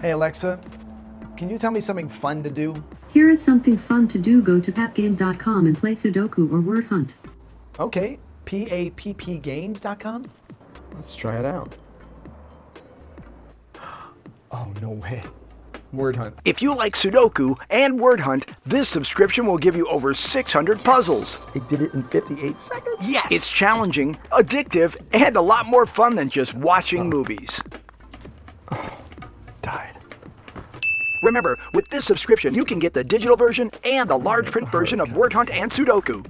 Hey Alexa, can you tell me something fun to do? Here is something fun to do. Go to pappgames.com and play Sudoku or Word Hunt. Okay, P-A-P-P-Games.com? Let's try it out. Oh, no way. Word Hunt. If you like Sudoku and Word Hunt, this subscription will give you over 600 puzzles. It did it in 58 seconds. Yes! It's challenging, addictive, and a lot more fun than just watching movies. Remember, with this subscription, you can get the digital version and the large print version of Word Hunt and Sudoku.